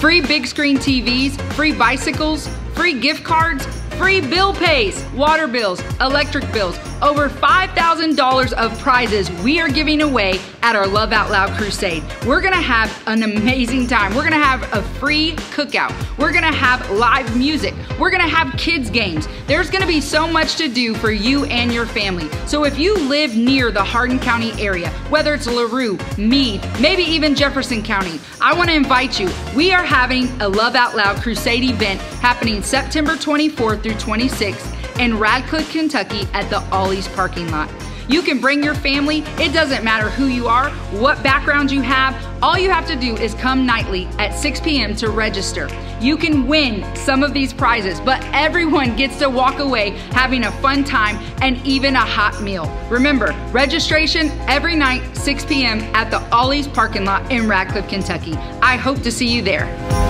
Free big screen TVs, free bicycles, free gift cards, free bill pays, water bills, electric bills, over $5,000 of prizes we are giving away at our Love Out Loud Crusade. We're gonna have an amazing time. We're gonna have a free cookout. We're gonna have live music. We're gonna have kids' games. There's gonna be so much to do for you and your family. So if you live near the Hardin County area, whether it's LaRue, Meade, maybe even Jefferson County, I wanna invite you. We are having a Love Out Loud Crusade event happening September 24th through 26th in Radcliff, Kentucky at the Ollie's parking lot. You can bring your family. It doesn't matter who you are, what background you have. All you have to do is come nightly at 6 p.m. to register. You can win some of these prizes, but everyone gets to walk away having a fun time and even a hot meal. Remember, registration every night, 6 p.m. at the Ollie's parking lot in Radcliff, Kentucky. I hope to see you there.